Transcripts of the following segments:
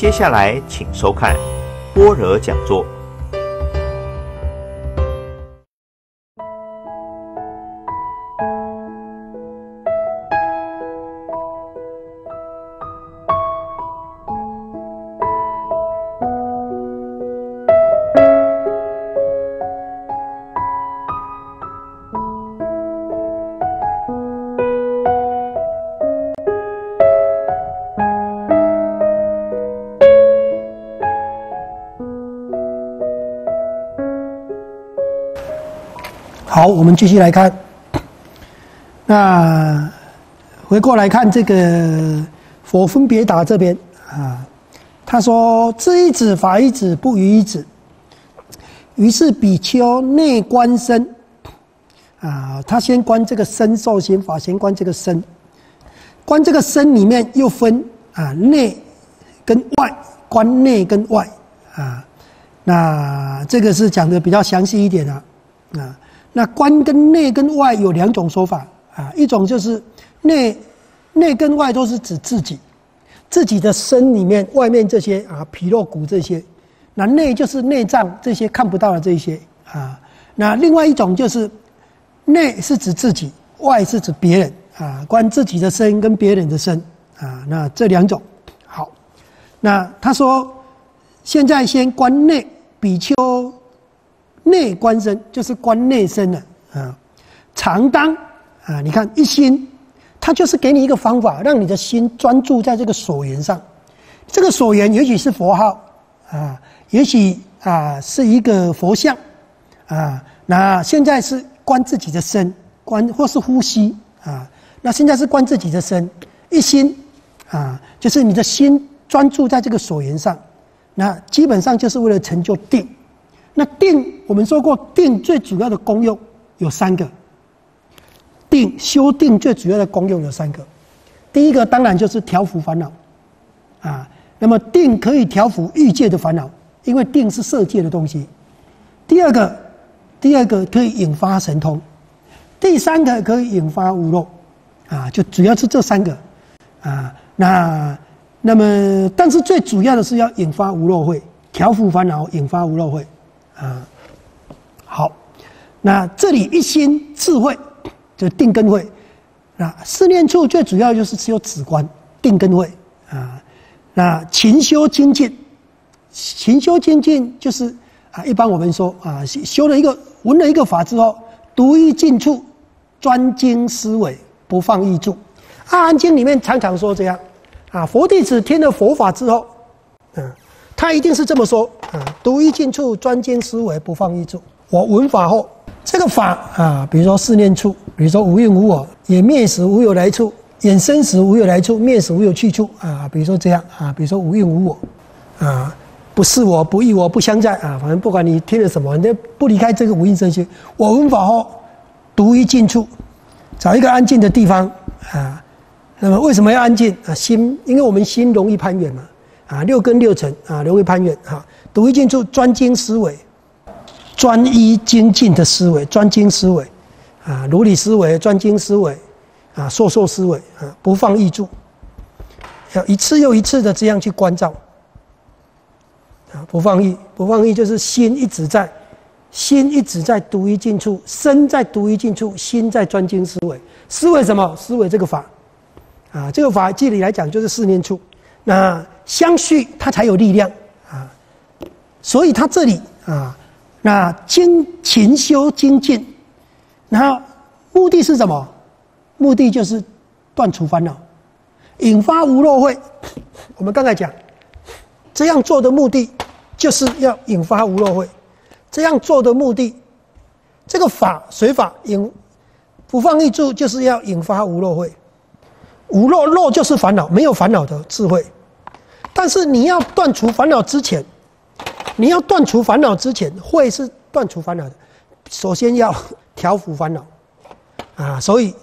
接下来，请收看般若讲座。我们继续来看。那回过来看这个佛分别答这边啊，他说：“知一子，法一子，不于一子。”于是比丘内观身啊，他先观这个身受心法，先观这个身，观这个身里面又分啊内跟外，观内跟外啊。那这个是讲的比较详细一点的啊。那观跟内跟外有两种说法啊，一种就是内内跟外都是指自己自己的身里面外面这些啊皮肉骨这些，那内就是内脏这些看不到的这些啊。那另外一种就是内是指自己，外是指别人啊，观自己的身跟别人的身啊。那这两种好，那他说现在先观内比丘。内观身就是观内身的啊，常当啊，你看一心，它就是给你一个方法，让你的心专注在这个所缘上。这个所缘也许是佛号啊，也许啊是一个佛像啊。那现在是观自己的身，观或是呼吸啊。那现在是观自己的身，一心啊，就是你的心专注在这个所缘上，那基本上就是为了成就定。那定，我们说过，定最主要的功用有三个。定修定最主要的功用有三个，第一个当然就是调伏烦恼，啊，那么定可以调伏欲界的烦恼，因为定是色界的东西。第二个，第二个可以引发神通，第三个可以引发无漏，啊，就主要是这三个，啊，那那么但是最主要的是要引发无漏会，调伏烦恼，引发无漏会。啊，好，那这里一心智慧就定根慧，那四念处最主要就是只有止观定根慧啊。那勤修精进，勤修精进就是啊，一般我们说啊，修了一个闻了一个法之后，独一进处，专精思维，不放逸住。阿含经里面常常说这样啊，佛弟子听了佛法之后，他一定是这么说啊！独一进处，专精思维，不放逸处。我闻法后，这个法啊，比如说四念处，比如说无因无我，也灭时无有来处，衍生时无有来处，灭时无有去处啊。比如说这样啊，比如说无因无我啊，不是我，不异我，不相在啊。反正不管你听了什么，你不离开这个无因身心。我闻法后，独一进处，找一个安静的地方啊。那么为什么要安静啊？心，因为我们心容易攀缘嘛。啊，啊六根六尘啊，留为攀缘哈。独一进处，专精思维，专一精进的思维，专精思维啊，如理思维，专精思维啊，烁烁思维啊，不放逸住，要一次又一次的这样去关照啊，不放逸，不放逸就是心一直在，心一直在独一进处，身在独一进处，心在专精思维，思维什么？思维这个法啊，这个法具体来讲就是四念处。那相续，它才有力量啊，所以它这里啊，那精勤修精进，然后目的是什么？目的就是断除烦恼，引发无漏会。我们刚才讲，这样做的目的就是要引发无漏会。这样做的目的，这个法随法引不放逸住，就是要引发无漏会。无漏漏就是烦恼，没有烦恼的智慧。但是你要断除烦恼之前，你要断除烦恼之前，会是断除烦恼的。首先要调伏烦恼，啊，所以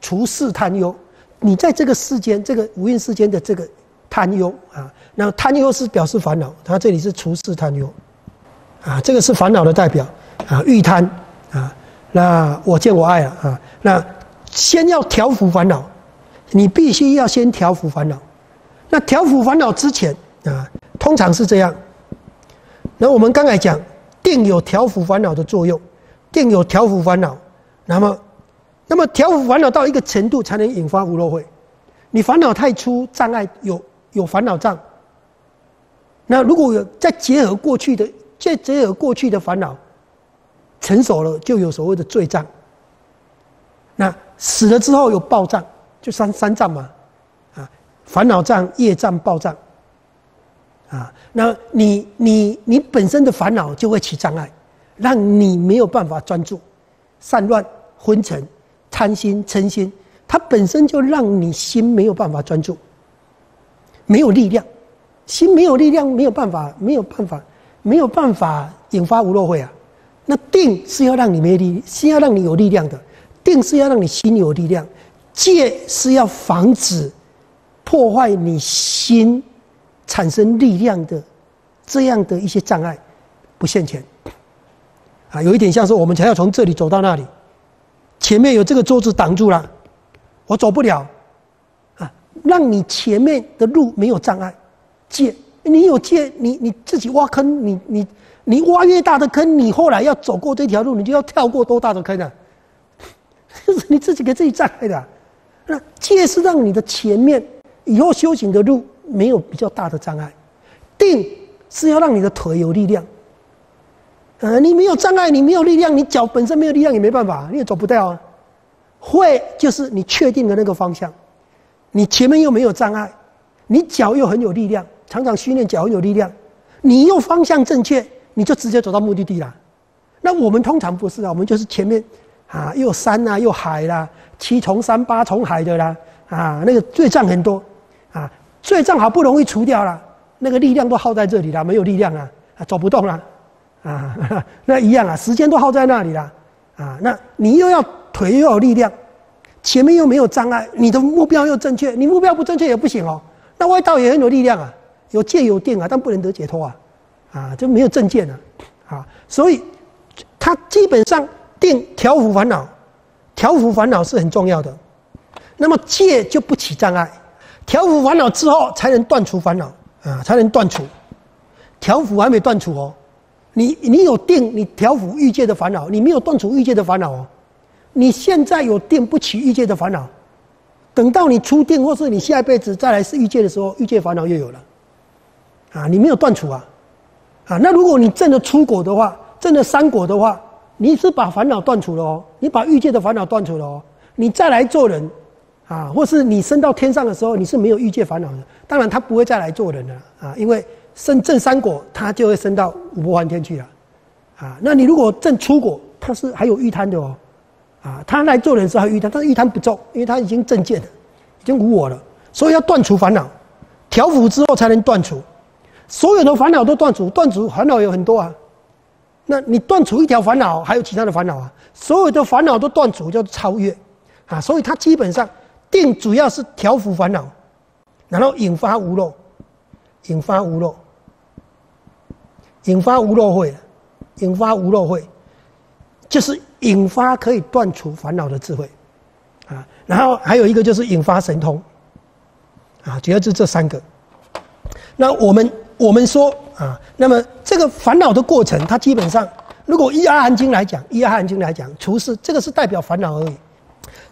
除世贪忧。你在这个世间，这个无印世间的这个贪忧啊，那贪忧是表示烦恼，它这里是除世贪忧，啊，这个是烦恼的代表啊，欲贪啊，那我见我爱了啊，那先要调伏烦恼，你必须要先调伏烦恼。那调伏烦恼之前，啊，通常是这样。那我们刚才讲，定有调伏烦恼的作用，定有调伏烦恼，那么，那么调伏烦恼到一个程度才能引发无漏慧。你烦恼太粗，障碍有有烦恼障。那如果有再结合过去的，再结合过去的烦恼，成熟了就有所谓的罪障。那死了之后有报障，就三三障嘛，烦恼障、业障、报障。啊，那你你你本身的烦恼就会起障碍，让你没有办法专注，散乱、昏沉、贪心、嗔心，它本身就让你心没有办法专注，没有力量，心没有力量，没有办法，没有办法，没有办法引发无漏慧啊。那定是要让你没力，是要让你有力量的，定是要让你心有力量，戒是要防止破坏你心。产生力量的这样的一些障碍不现前啊，有一点像是我们才要从这里走到那里，前面有这个桌子挡住了，我走不了啊，让你前面的路没有障碍。借你有借，你你自己挖坑，你你你挖越大的坑，你后来要走过这条路，你就要跳过多大的坑啊？是你自己给自己障碍的。那借是让你的前面以后修行的路。没有比较大的障碍，定是要让你的腿有力量。呃，你没有障碍，你没有力量，你脚本身没有力量也没办法，你也走不掉啊。会就是你确定的那个方向，你前面又没有障碍，你脚又很有力量，常常训练脚很有力量，你又方向正确，你就直接走到目的地了。那我们通常不是啊，我们就是前面啊，又山啊，又海啦，七重山八重海的啦，啊，那个罪障很多啊。罪障好不容易除掉了，那个力量都耗在这里了，没有力量啊，走不动了，啊，那一样啊，时间都耗在那里了，啊，那你又要腿又有力量，前面又没有障碍，你的目标又正确，你目标不正确也不行哦。那外道也很有力量啊，有戒有定啊，但不能得解脱啊，啊，就没有正见啊，啊，所以他基本上定调伏烦恼，调伏烦恼是很重要的，那么戒就不起障碍。调伏烦恼之后，才能断除烦恼啊，才能断除。调伏还没断除哦，你你有定，你调伏欲界的烦恼，你没有断除欲界的烦恼哦。你现在有定不起欲界的烦恼，等到你出定，或是你下一辈子再来是欲界的时候，欲界烦恼又有了啊，你没有断除啊啊。那如果你证了出果的话，证了三果的话，你是把烦恼断除了哦，你把欲界的烦恼断除了哦，你再来做人。啊，或是你升到天上的时候，你是没有欲界烦恼的。当然，他不会再来做人了啊，因为升正三果，他就会升到五波梵天去了。啊，那你如果正出果，他是还有欲贪的哦。啊，他来做人时候还有欲贪，但是欲贪不重，因为他已经正见了，已经无我了，所以要断除烦恼，调伏之后才能断除。所有的烦恼都断除，断除烦恼有很多啊。那你断除一条烦恼，还有其他的烦恼啊。所有的烦恼都断除，叫超越。啊，所以他基本上。定主要是调伏烦恼，然后引发无漏，引发无漏，引发无漏慧，引发无漏慧，就是引发可以断除烦恼的智慧，啊，然后还有一个就是引发神通，啊，主要是这三个。那我们我们说啊，那么这个烦恼的过程，它基本上，如果依阿含经来讲，依阿含经来讲，除是这个是代表烦恼而已。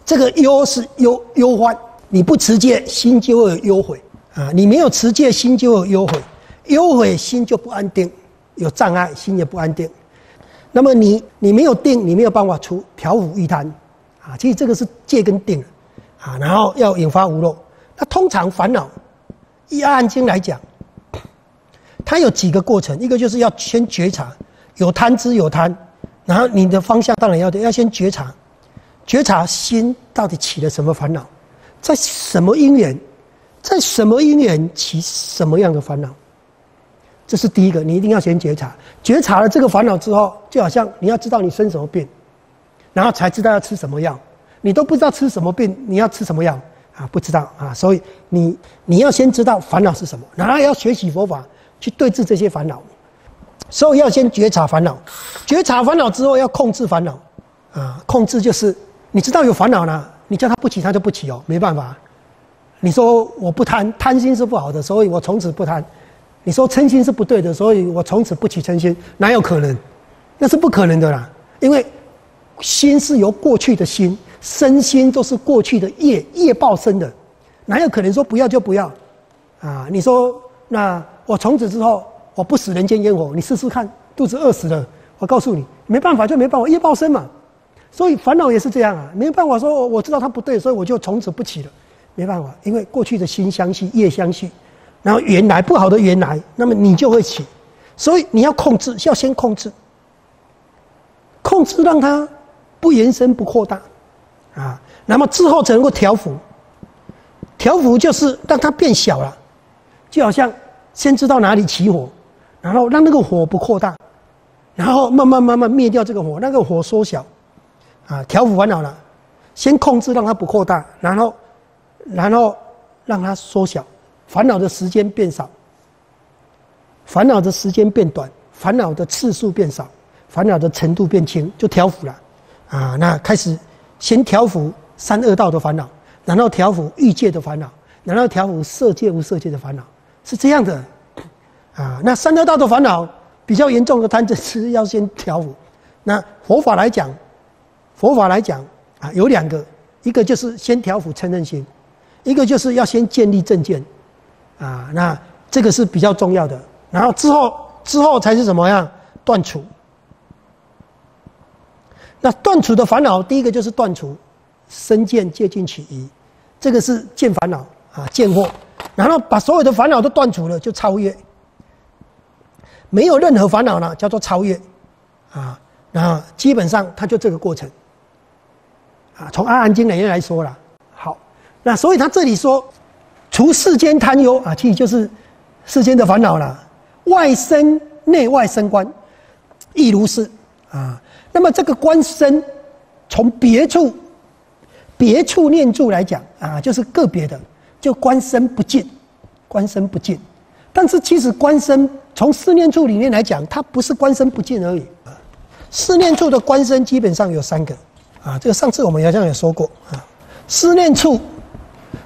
这个忧是忧忧患，你不持戒，心就会有忧悔啊！你没有持戒，心就会有忧悔，忧悔心就不安定，有障碍，心也不安定。那么你你没有定，你没有办法除调伏欲贪啊！其实这个是戒跟定啊，然后要引发无漏。那通常烦恼，以阿含经来讲，它有几个过程，一个就是要先觉察有贪之有贪，然后你的方向当然要要先觉察。觉察心到底起了什么烦恼，在什么因缘，在什么因缘起什么样的烦恼？这是第一个，你一定要先觉察。觉察了这个烦恼之后，就好像你要知道你生什么病，然后才知道要吃什么药。你都不知道吃什么病，你要吃什么药啊？不知道啊，所以你你要先知道烦恼是什么，然后要学习佛法去对治这些烦恼。所以要先觉察烦恼，觉察烦恼之后要控制烦恼啊，控制就是。你知道有烦恼呢，你叫他不起，他就不起哦，没办法。你说我不贪，贪心是不好的，所以我从此不贪。你说嗔心是不对的，所以我从此不起嗔心，哪有可能？那是不可能的啦，因为心是由过去的心身心都是过去的业业报生的，哪有可能说不要就不要？啊，你说那我从此之后我不食人间烟火，你试试看，肚子饿死了，我告诉你没办法就没办法，业报生嘛。所以烦恼也是这样啊，没办法说我知道它不对，所以我就从此不起了，没办法，因为过去的心相续业相续，然后原来不好的原来，那么你就会起，所以你要控制，要先控制。控制让它不延伸不扩大，啊，那么之后才能够调伏。调伏就是让它变小了，就好像先知道哪里起火，然后让那个火不扩大，然后慢慢慢慢灭掉这个火，那个火缩小，啊，调伏烦恼了，先控制让它不扩大，然后，然后让它缩小，烦恼的时间变少，烦恼的时间变短，烦恼的次数变少。烦恼的程度变轻，就调伏了，啊，那开始先调伏三恶道的烦恼，然后调伏欲界的烦恼，然后调伏色界无色界的烦恼，是这样的，啊，那三恶道的烦恼比较严重的贪嗔痴要先调伏。那佛法来讲，佛法来讲啊，有两个，一个就是先调伏嗔恨心，一个就是要先建立正见，啊，那这个是比较重要的。然后之后之后才是怎么样断除。那断除的烦恼，第一个就是断除身见接近起疑，这个是见烦恼啊，见惑，然后把所有的烦恼都断除了，就超越，没有任何烦恼了，叫做超越，啊，然后基本上它就这个过程，啊，从《阿含经》里面来说了，好，那所以他这里说，除世间贪忧啊，其实就是世间的烦恼了，外生内外生观，亦如是啊。那么这个观身，从别处、别处念住来讲啊，就是个别的，就观身不净，观身不净。但是其实观身从四念处里面来讲，它不是观身不净而已啊。四念处的观身基本上有三个啊，这个上次我们好像也说过啊。思念处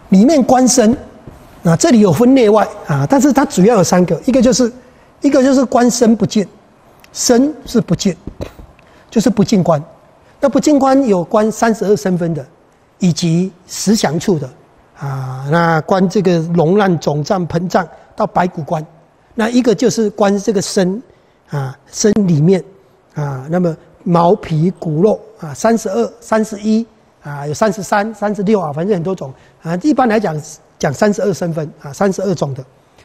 里面观身啊，这里有分内外啊，但是它主要有三个，一个就是一个就是观身不见，身是不见。就是不净观，那不净观有观三十二身分的，以及十祥处的，啊，那观这个龙烂肿胀膨胀到白骨观，那一个就是观这个身，啊，身里面，啊，那么毛皮骨肉啊，三十二、三十一，啊，有三十三、三十六啊，反正很多种，啊，一般来讲讲三十二身分啊，三十二种的，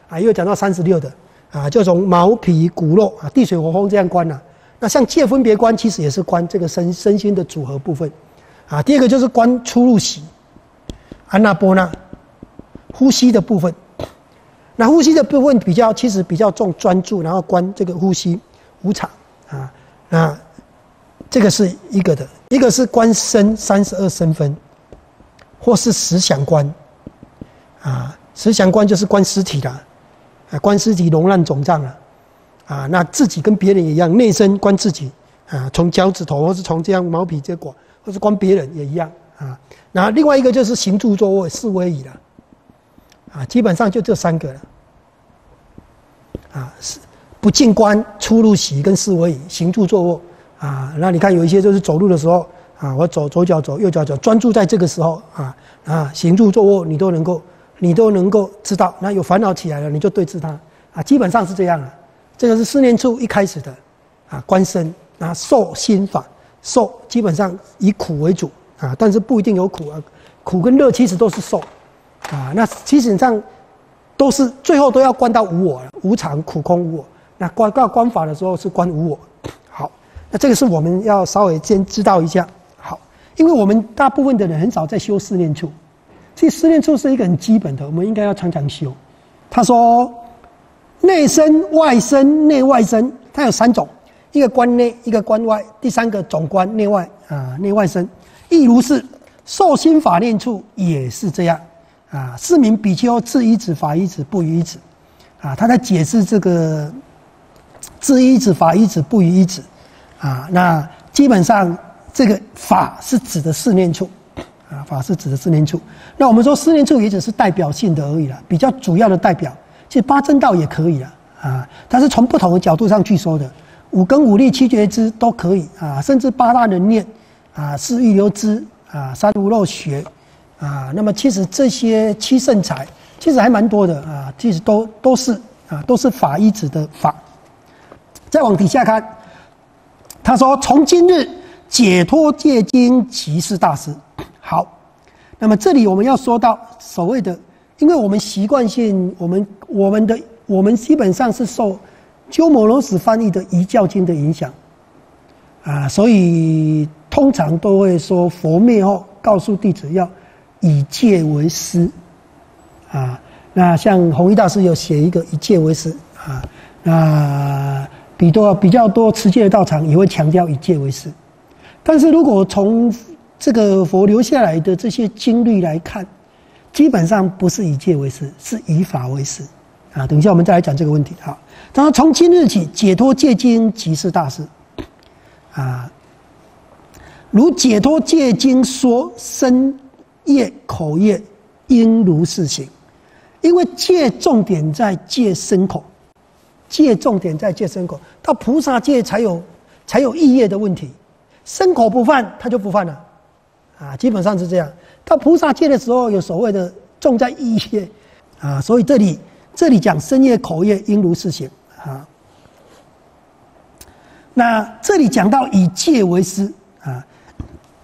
啊，又讲到三十六的，啊，就从毛皮骨肉啊，地水火风这样观了。那像界分别观，其实也是观这个身身心的组合部分，啊，第二个就是观出入息，安那波那，呼吸的部分，那呼吸的部分比较其实比较重专注，然后观这个呼吸无常啊，那这个是一个的，一个是观身三十二身分，或是实想观，啊，实想观就是观尸体的，啊，观尸体容烂肿胀了。啊，那自己跟别人一样，内身观自己啊，从脚趾头或是从这样毛皮结果，或是观别人也一样啊。那另外一个就是行住坐卧四威仪了，啊，基本上就这三个了。啊，是不进观出入息跟四威仪，行住坐卧啊。那你看有一些就是走路的时候啊，我走左脚走右脚走，专注在这个时候啊啊，行住坐卧你都能够你都能够知道。那有烦恼起来了，你就对治它啊，基本上是这样啊。这个是四念处一开始的，啊，观身啊，受心法，受基本上以苦为主啊，但是不一定有苦啊，苦跟乐其实都是受，啊，那基本上都是最后都要观到无我了，无常、苦、空、无我。那观到观法的时候是观无我。那这个是我们要稍微先知道一下。好，因为我们大部分的人很少在修四念处，其实四念处是一个很基本的，我们应该要常常修。他说。内身、外身、内外身，它有三种：一个观内，一个观外，第三个总观内外啊，内外身。亦如是，受心法念处也是这样啊。是名比丘自一子、法一子、不于一子啊。他在解释这个自一子、法一子、不于一子啊。那基本上这个法是指的四念处啊，法是指的四念处。那我们说四念处也只是代表性的而已了，比较主要的代表。其实八正道也可以了啊，但是从不同的角度上去说的，五根五力七觉支都可以啊，甚至八大人念啊，四欲流支啊，三无漏学啊，那么其实这些七圣财其实还蛮多的啊，其实都都是啊，都是法一指的法。再往底下看，他说从今日解脱戒经即是大师。好，那么这里我们要说到所谓的，因为我们习惯性，我们我们的。我们基本上是受鸠摩罗什翻译的《遗教经》的影响，啊，所以通常都会说佛灭后告诉弟子要以戒为师，啊，那像弘一大师有写一个以戒为师，啊，那比多比较多持戒的道场也会强调以戒为师，但是如果从这个佛留下来的这些经律来看，基本上不是以戒为师，是以法为师。啊，等一下我们再来讲这个问题哈。他说：“从今日起，解脱戒经即是大事。啊，如解脱戒经说，身业口业应如是行。因为戒重点在戒身口，戒重点在戒身口。到菩萨戒才有才有意业的问题，身口不犯，他就不犯了。啊，基本上是这样。到菩萨戒的时候，有所谓的重在意业啊，所以这里。”这里讲深夜口业应如是行啊，那这里讲到以戒为师啊，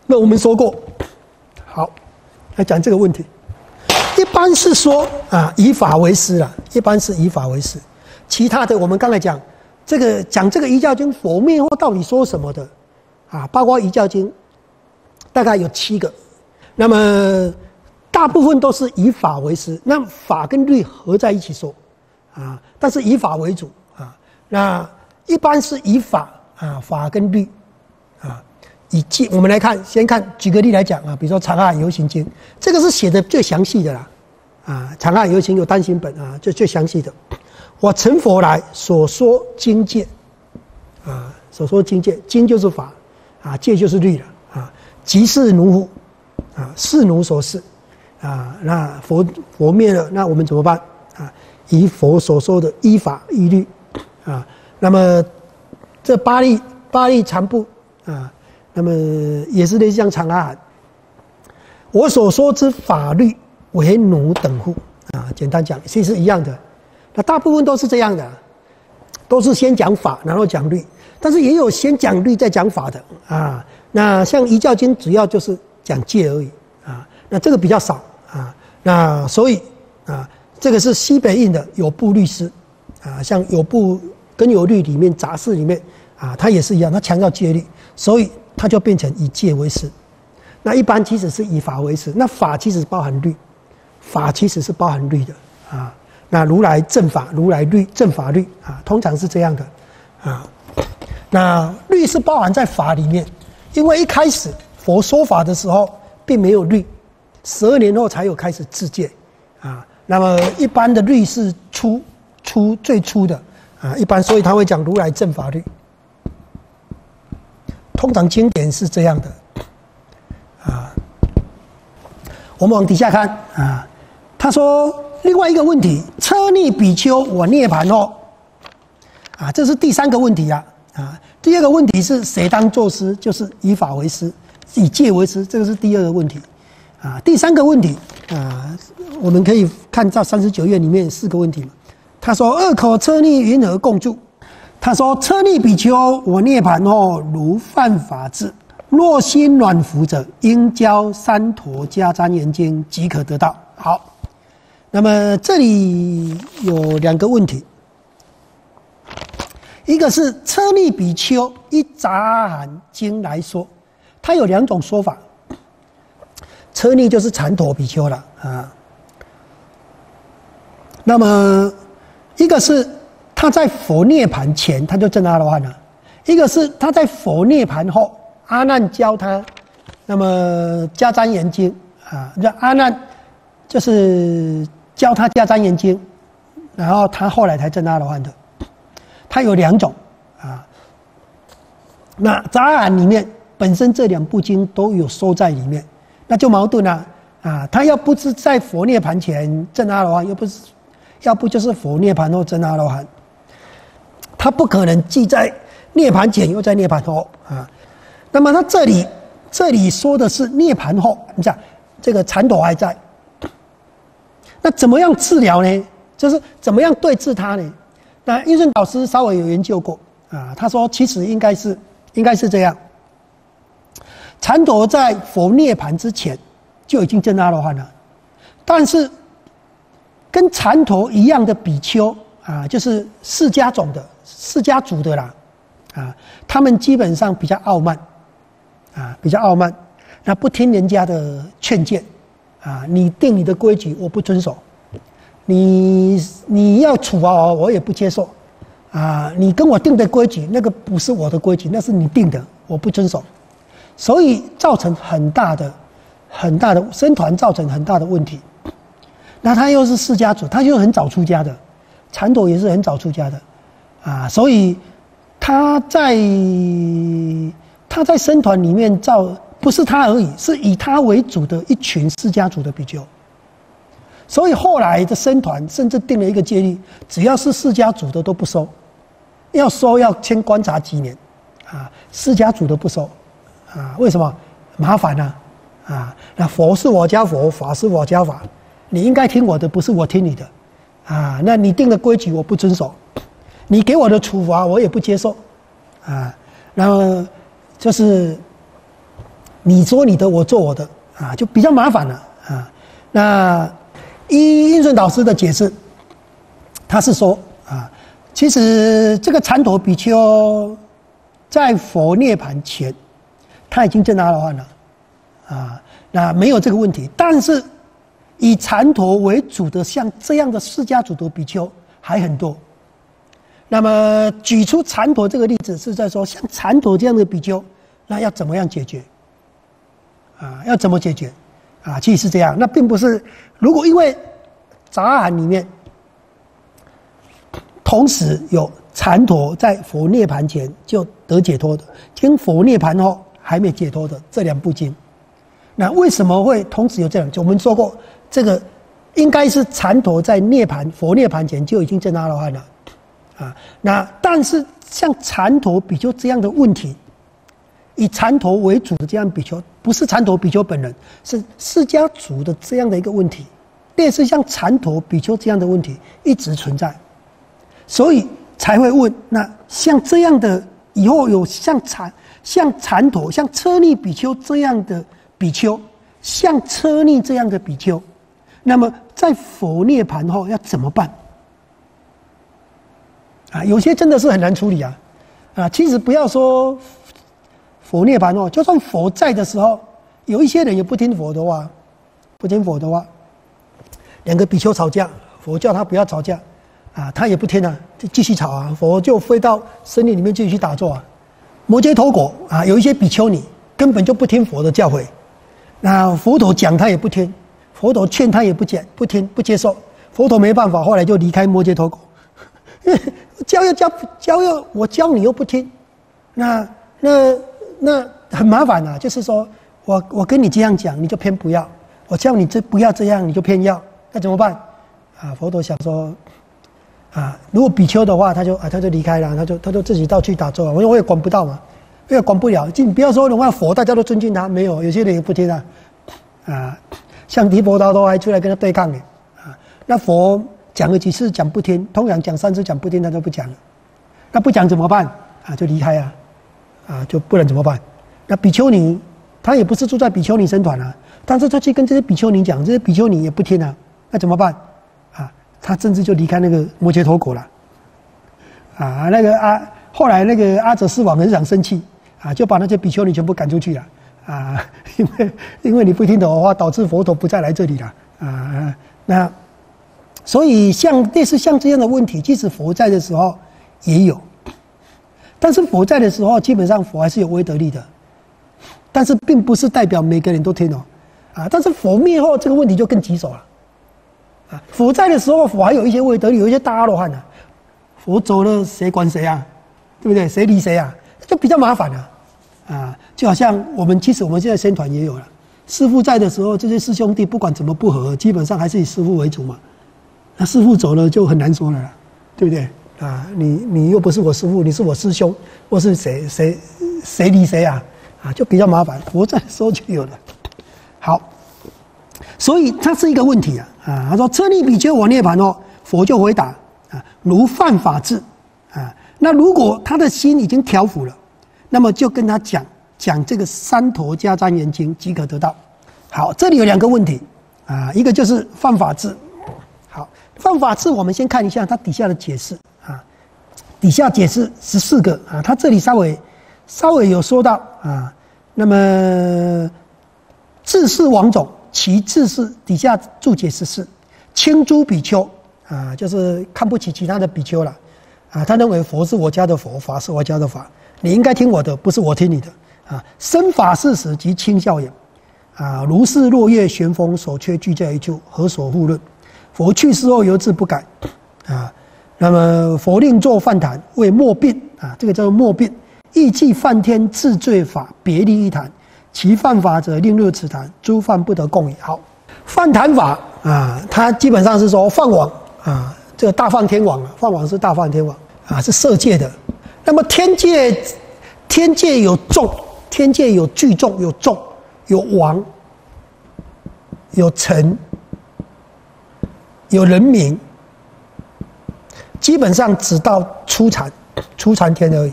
那我们说过，好，来讲这个问题，一般是说啊以法为师啊，一般是以法为师，其他的我们刚才讲这个讲这个遗教经佛灭后到底说什么的啊，包括遗教经大概有七个，那么。大部分都是以法为师，那法跟律合在一起说，啊，但是以法为主啊。那一般是以法啊，法跟律啊，以戒。我们来看，先看举个例来讲啊，比如说《长阿游行经》，这个是写的最详细的啦，啊，《长阿游行》有单行本啊，就最详细的。我成佛来所说经戒，啊，所说经戒，经就是法，啊，戒就是律了，啊，即是奴乎？啊，是奴所是。啊，那佛佛灭了，那我们怎么办？啊，以佛所说的依法依律，啊，那么这八力八力禅部啊，那么也是类似像长阿含，我所说之法律为奴等乎？啊，简单讲，其实一样的，那大部分都是这样的，都是先讲法，然后讲律，但是也有先讲律再讲法的啊。那像一教经主要就是讲戒而已啊，那这个比较少。啊，那所以啊，这个是西北印的有部律师，啊，像有部跟有律里面杂事里面啊，他也是一样，他强调戒律，所以他就变成以戒为师。那一般其实是以法为师，那法其实包含律，法其实是包含律的啊。那如来正法，如来律正法律啊，通常是这样的啊。那律是包含在法里面，因为一开始佛说法的时候并没有律。十二年后才有开始自戒，啊，那么一般的律是初初最初的啊，一般所以他会讲如来正法律，通常经典是这样的，啊，我们往底下看啊，他说另外一个问题，车逆比丘我涅盘后，啊，这是第三个问题啊，啊，第二个问题是谁当作师，就是以法为师，以戒为师，这个是第二个问题。啊，第三个问题啊，我们可以看到三十九页里面四个问题嘛。他说：“二口车逆云何共住？”他说：“车逆比丘，我涅盘后如犯法智，若心软服者，应教三陀迦旃延经即可得到。”好，那么这里有两个问题，一个是车逆比丘一杂含经来说，它有两种说法。车逆就是禅陀比丘了啊。那么，一个是他在佛涅盘前他就证阿罗汉了；一个是他在佛涅盘后，阿难教他，那么加瞻言经啊，让阿难就是教他加瞻言经，然后他后来才证阿罗汉的。他有两种啊。那杂案里面本身这两部经都有收在里面。那就矛盾了啊！他要不是在佛涅盘前证阿罗汉，又不是，要不就是佛涅盘后证阿罗汉。他不可能既在涅盘前又在涅盘后啊。那么他这里这里说的是涅盘后，你讲这个禅陀还在，那怎么样治疗呢？就是怎么样对治他呢？那医生老师稍微有研究过啊，他说其实应该是应该是这样。禅陀在佛涅盘之前就已经证阿罗汉了，但是跟禅陀一样的比丘啊，就是释迦种的释迦族的啦，啊，他们基本上比较傲慢，啊，比较傲慢，那不听人家的劝谏，啊，你定你的规矩我不遵守，你你要处罚我我也不接受，啊，你跟我定的规矩那个不是我的规矩，那是你定的，我不遵守。所以造成很大的、很大的僧团造成很大的问题。那他又是释迦族，他又很早出家的，禅陀也是很早出家的，啊，所以他在他在僧团里面造不是他而已，是以他为主的一群释迦族的比丘。所以后来的僧团甚至定了一个戒律：只要是释迦族的都不收，要收要先观察几年，啊，释迦族的不收。啊，为什么麻烦呢？啊，那佛是我家佛，法是我家法，你应该听我的，不是我听你的。啊，那你定的规矩我不遵守，你给我的处罚我也不接受。啊，然后就是你说你的，我做我的，啊，就比较麻烦了。啊，那依印顺导师的解释，他是说啊，其实这个禅陀比丘在佛涅盘前。他已经证阿罗汉了，啊，那没有这个问题。但是以禅陀为主的像这样的释迦族的比丘还很多。那么举出禅陀这个例子，是在说像禅陀这样的比丘，那要怎么样解决？啊，要怎么解决？啊，其实是这样。那并不是如果因为杂含里面同时有禅陀在佛涅盘前就得解脱的，听佛涅盘后。还没解脱的这两部经，那为什么会同时有这两？我们说过，这个应该是禅陀在涅盘佛涅盘前就已经证阿罗汉了，啊，那但是像禅陀比丘这样的问题，以禅陀为主的这样比丘，不是禅陀比丘本人，是释迦族的这样的一个问题，类似像禅陀比丘这样的问题一直存在，所以才会问。那像这样的以后有像禅。像禅陀、像车利比丘这样的比丘，像车利这样的比丘，那么在佛涅盘后要怎么办？啊，有些真的是很难处理啊！啊，其实不要说佛涅槃哦，就算佛在的时候，有一些人也不听佛的话，不听佛的话，两个比丘吵架，佛叫他不要吵架，啊，他也不听啊，就继续吵啊，佛就飞到森林里面继续打坐啊。摩羯陀果啊，有一些比丘尼根本就不听佛的教诲，那佛陀讲他也不听，佛陀劝他也不讲不听不接受，佛陀没办法，后来就离开摩羯陀果，教又教教又我教你又不听，那那那很麻烦啊，就是说我我跟你这样讲，你就偏不要，我叫你这不要这样，你就偏要，那怎么办？啊，佛陀想说。啊，如果比丘的话，他就啊，他就离开了，他就他就自己到去打坐。我说我也管不到嘛，我也管不了。就你不要说的话，佛大家都尊敬他，没有有些人也不听啊。啊，像提婆达多还出来跟他对抗呢。啊，那佛讲了几次讲不听，通常讲三次讲不听，他都不讲了。那不讲怎么办？啊，就离开啊，啊，就不能怎么办？那比丘尼他也不是住在比丘尼僧团啊，但是他去跟这些比丘尼讲，这些比丘尼也不听啊，那怎么办？啊他甚至就离开那个摩羯陀国了，啊，那个阿后来那个阿哲斯王很想生气，啊，就把那些比丘尼全部赶出去了，啊，因为因为你不听的话，导致佛陀不再来这里了，啊，那所以像类似像这样的问题，即使佛在的时候也有，但是佛在的时候，基本上佛还是有威德力的，但是并不是代表每个人都听哦，啊，但是佛灭后，这个问题就更棘手了。啊，佛在的时候，佛还有一些威德力，有一些大阿罗汉呢。佛走了，谁管谁啊？对不对？谁理谁啊？就比较麻烦了。啊，就好像我们其实我们现在仙团也有了。师傅在的时候，这些师兄弟不管怎么不和，基本上还是以师傅为主嘛。那师傅走了就很难说了，对不对？啊，你你又不是我师父，你是我师兄，或是谁谁谁理谁啊？啊，就比较麻烦。佛在说就有了。好，所以它是一个问题啊啊！他说：“车利比丘，我涅盘哦。”佛就回答啊：“如犯法治啊。那如果他的心已经调伏了，那么就跟他讲讲这个三陀迦旃延经即可得到。好，这里有两个问题啊，一个就是犯法治。好，犯法治，我们先看一下它底下的解释。底下解释十四个啊，他这里稍微稍微有说到啊。那么。自是王种，其自是底下注解十四，轻诸比丘啊，就是看不起其他的比丘了啊。他认为佛是我家的佛，法是我家的法，你应该听我的，不是我听你的啊。身法事实及轻笑也啊，如是落叶旋风，所缺俱在一处，何所互论？佛去世后犹自不改啊。那么佛令作饭坛为莫病啊，这个叫做莫病，意即梵天治罪法，别立一坛。其犯法者，令入此坛，诸犯不得共也。好，犯坛法啊，它基本上是说犯王啊，这个大梵天王啊，犯王是大梵天王啊，是色界的。那么天界，天界有众，天界有聚众，有众，有王，有臣，有人民，基本上只到初禅，初禅天而已，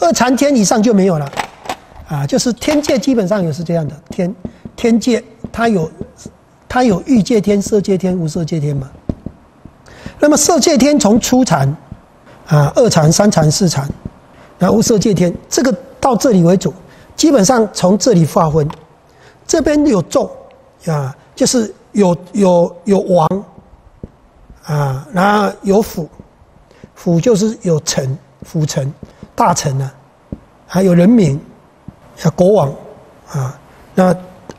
二禅天以上就没有了。啊，就是天界基本上也是这样的，天天界它有它有欲界天、色界天、无色界天嘛。那么色界天从初禅啊、二禅、三禅、四禅，然后无色界天，这个到这里为主，基本上从这里划分。这边有众啊，就是有有有王啊，然后有辅，辅就是有臣、辅臣、大臣呢，还有人民。像国王，啊，那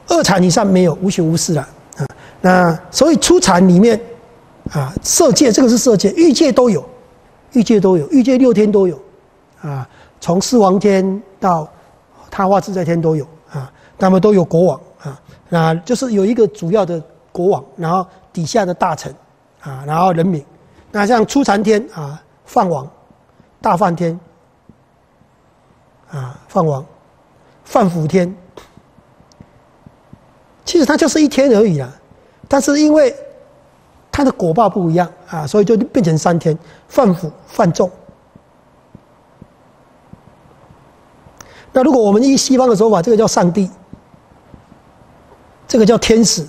二禅以上没有无形无事了，啊，那所以初禅里面，啊，色界这个是色界，欲界都有，欲界都有，欲界六天都有，啊，从四王天到他化自在天都有，啊，那么都有国王，啊，那就是有一个主要的国王，然后底下的大臣，啊，然后人民，那像初禅天啊，梵王，大梵天，啊，梵王。范福天，其实它就是一天而已啦，但是因为它的果报不一样啊，所以就变成三天。范福、范众。那如果我们依西方的说法，这个叫上帝，这个叫天使，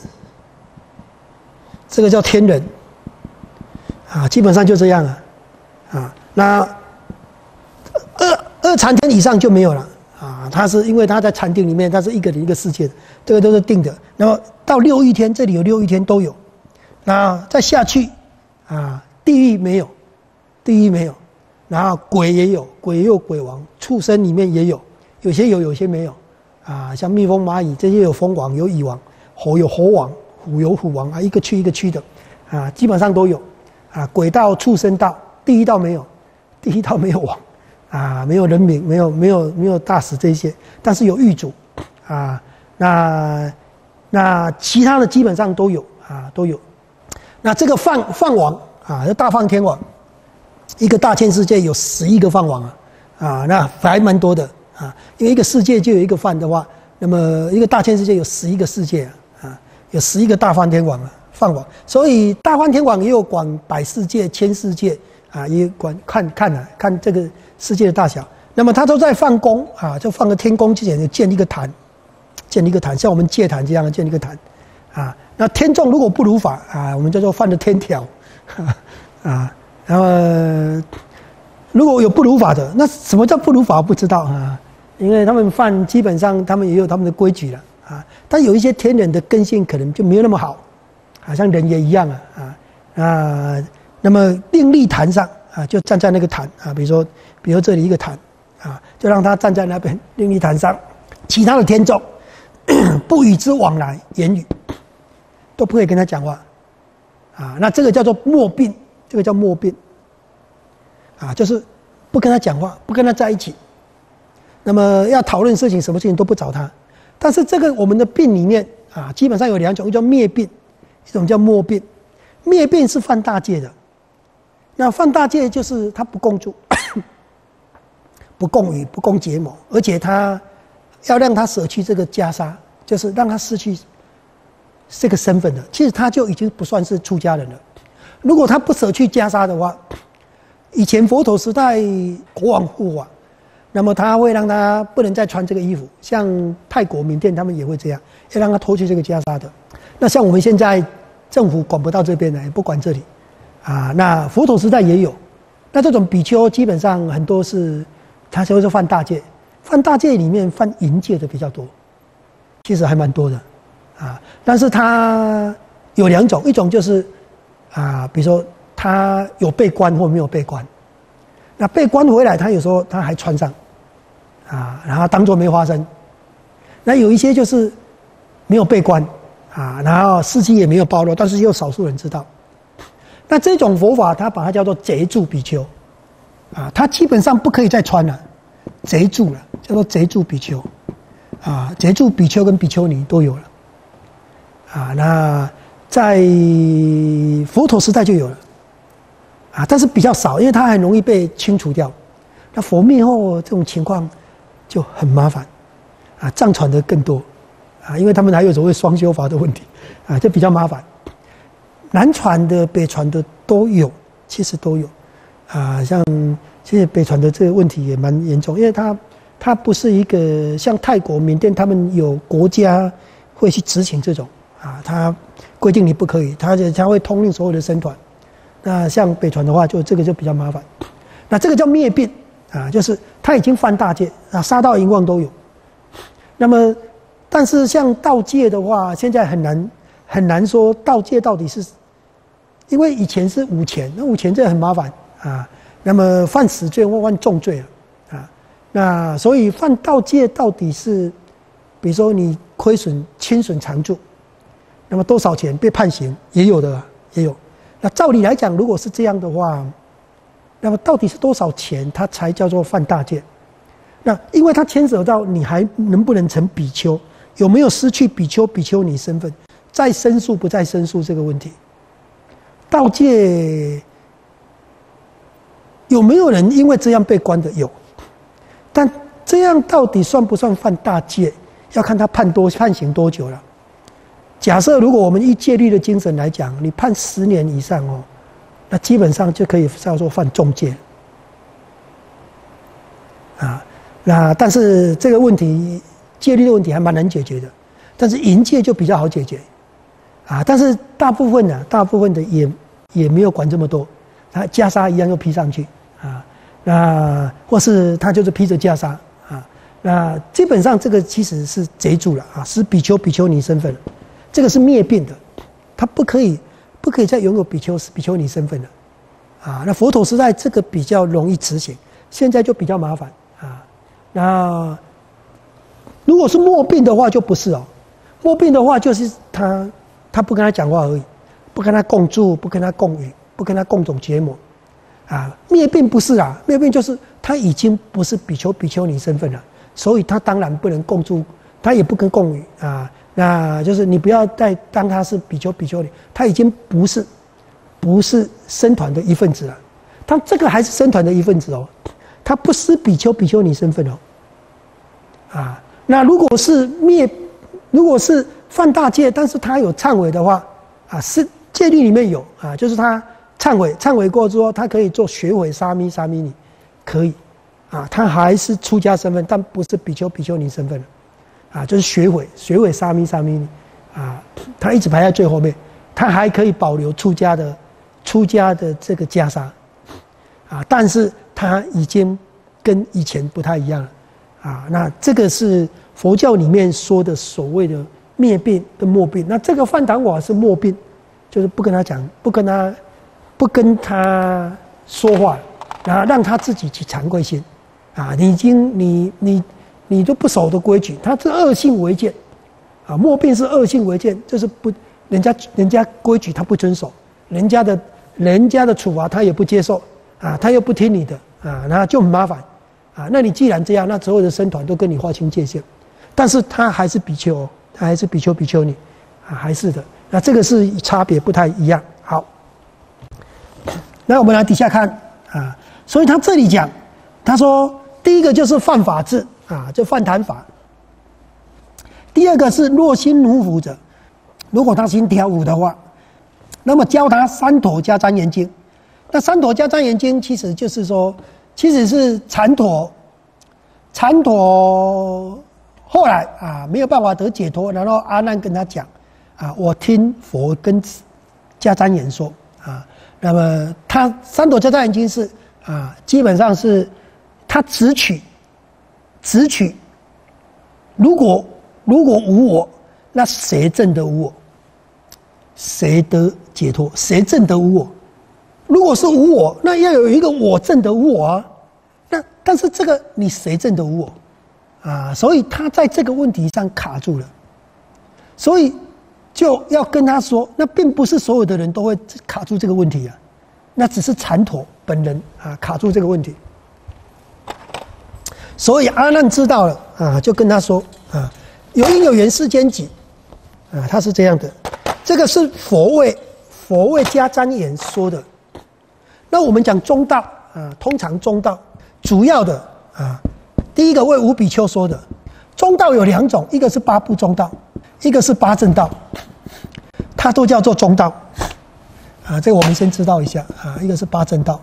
这个叫天人，啊，基本上就这样了，啊，那二二禅天以上就没有了。啊，它是因为它在禅定里面，它是一个人一个世界的，这个都是定的。然后到六欲天，这里有六欲天都有。那再下去，啊，地狱没有，地狱没有。然后鬼也有，鬼也有鬼王，畜生里面也有，有些有，有些没有。啊，像蜜蜂、蚂蚁这些有蜂王，有蚁王；猴有猴王，虎有虎王啊，一个区一个区的，啊，基本上都有。啊，鬼道、畜生道，第一道没有，第一道没有王。啊，没有人民，没有没有没有大使这些，但是有狱主，啊，那那其他的基本上都有啊，都有。那这个放放王啊，大放天王，一个大千世界有十一个放王啊，啊，那还蛮多的啊，因为一个世界就有一个梵的话，那么一个大千世界有十一个世界啊，有十一个大放天王啊，梵王，所以大梵天广也有管百世界、千世界啊，也管看看啊，看这个。世界的大小，那么他都在放宫啊，就放个天宫之前就建一个坛，建一个坛，像我们戒坛这样建一个坛，啊，那天众如果不如法啊，我们叫做犯了天条，啊，然后如果有不如法的，那什么叫不如法不知道啊，因为他们犯基本上他们也有他们的规矩了啊，但有一些天人的根性可能就没有那么好，好像人也一样啊啊啊，那么另立坛上啊，就站在那个坛啊，比如说。比如这里一个坛，啊，就让他站在那边另一坛上，其他的天众 不与之往来言语，都不可以跟他讲话，啊，那这个叫做默病，这个叫默病，啊，就是不跟他讲话，不跟他在一起，那么要讨论事情，什么事情都不找他。但是这个我们的病里面啊，基本上有两种，一种叫灭病，一种叫默病。灭病是犯大戒的。那犯大戒就是他不供住，不供语，不供结盟，而且他要让他舍弃这个袈裟，就是让他失去这个身份的。其实他就已经不算是出家人了。如果他不舍去袈裟的话，以前佛陀时代国王护法，那么他会让他不能再穿这个衣服。像泰国、缅甸他们也会这样，要让他脱去这个袈裟的。那像我们现在政府管不到这边来，不管这里，啊，那佛陀时代也有。那这种比丘基本上很多是，他就是犯大戒，犯大戒里面犯淫戒的比较多，其实还蛮多的，啊，但是他有两种，一种就是啊，比如说。他有被关或没有被关，那被关回来，他有时候他还穿上，啊，然后当做没发生。那有一些就是没有被关，啊，然后事迹也没有暴露，但是又少数人知道。那这种佛法，他把它叫做贼住比丘，啊，他基本上不可以再穿了，贼住了，叫做贼住比丘，啊，贼住比丘跟比丘尼都有了，啊，那在佛陀时代就有了。啊，但是比较少，因为它很容易被清除掉。那佛灭后这种情况就很麻烦，啊，藏传的更多，啊，因为他们还有所谓双修法的问题，啊，就比较麻烦。南传的、北传的都有，其实都有，啊，像现在北传的这个问题也蛮严重，因为它它不是一个像泰国、缅甸他们有国家会去执行这种，啊，它规定你不可以，它就它会通令所有的僧团。那像北传的话，就这个就比较麻烦。那这个叫灭病啊，就是他已经犯大戒啊，杀盗淫妄都有。那么，但是像盗戒的话，现在很难很难说盗戒到底是，因为以前是五钱，那五钱这很麻烦啊。那么犯死罪或犯重罪了啊。那所以犯盗戒到底是，比如说你亏损侵损常住，那么多少钱被判刑也有的也有。那照理来讲，如果是这样的话，那么到底是多少钱，它才叫做犯大戒？那因为它牵扯到你还能不能成比丘，有没有失去比丘、比丘尼身份，再申诉不再申诉这个问题。盗戒有没有人因为这样被关的？有，但这样到底算不算犯大戒？要看他判多判刑多久了。假设如果我们以戒律的精神来讲，你判十年以上哦，那基本上就可以叫做犯重戒。啊，那但是这个问题戒律的问题还蛮难解决的，但是淫戒就比较好解决，啊，但是大部分呢，大部分的也也没有管这么多，他袈裟一样又披上去啊，那或是他就是披着袈裟啊，那基本上这个其实是贼住了啊，是比丘比丘尼身份了。这个是灭病的，他不可以，不可以再拥有比丘比丘尼身份了，啊，那佛陀时代这个比较容易执行，现在就比较麻烦啊。那如果是末病的话，就不是哦，末病的话就是他他不跟他讲话而已，不跟他共住，不跟他共语，不跟他共种结盟，啊，灭病不是啊，灭病就是他已经不是比丘比丘尼身份了，所以他当然不能共住，他也不跟共语啊。那就是你不要再当他是比丘比丘尼，他已经不是，不是僧团的一份子了。他这个还是僧团的一份子哦，他不失比丘比丘尼身份哦。啊，那如果是灭，如果是犯大戒，但是他有忏悔的话，啊，是戒律里面有啊，就是他忏悔，忏悔过之后，他可以做学毁沙弥沙弥尼，可以，啊，他还是出家身份，但不是比丘比丘尼身份了。啊，就是学毁学毁沙弥沙弥尼，啊，他一直排在最后面，他还可以保留出家的出家的这个袈裟，啊，但是他已经跟以前不太一样了，啊，那这个是佛教里面说的所谓的灭病跟末病，那这个饭堂瓦是末病，就是不跟他讲，不跟他不跟他说话，然后让他自己去惭愧心，啊，你已经你你。你都不守的规矩，他是恶性违建，啊，莫病是恶性违建，就是不，人家人家规矩他不遵守，人家的人家的处罚他也不接受，啊，他又不听你的，啊，那就很麻烦，啊，那你既然这样，那所有的僧团都跟你划清界限，但是他还是比丘，他还是比丘比丘尼，啊，还是的，那这个是差别不太一样。好，那我们来底下看啊，所以他这里讲，他说第一个就是犯法治啊，就犯谈法。第二个是若心奴服者，如果他心跳舞的话，那么教他三妥加瞻言经。那三妥加瞻言经其实就是说，其实是禅陀，禅陀后来啊没有办法得解脱，然后阿难跟他讲啊，我听佛跟加瞻言说啊，那么他三朵加瞻言经是啊，基本上是他只取只取，如果。如果无我，那谁证得无我？谁得解脱？谁证得无我？如果是无我，那要有一个我证得无我啊。那但是这个你谁证得无我？啊，所以他在这个问题上卡住了。所以就要跟他说，那并不是所有的人都会卡住这个问题啊，那只是禅陀本人啊卡住这个问题。所以阿难知道了啊，就跟他说啊。有因有缘世间己，啊，他是这样的，这个是佛为佛为加瞻言说的。那我们讲中道啊，通常中道主要的啊，第一个为五比丘说的。中道有两种，一个是八部中道，一个是八正道，它都叫做中道。啊，这个我们先知道一下啊，一个是八正道。